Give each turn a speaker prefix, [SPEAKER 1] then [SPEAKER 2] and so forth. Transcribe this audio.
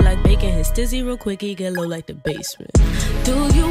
[SPEAKER 1] like bacon. His stizzy real quick, he get low like the basement. Do you?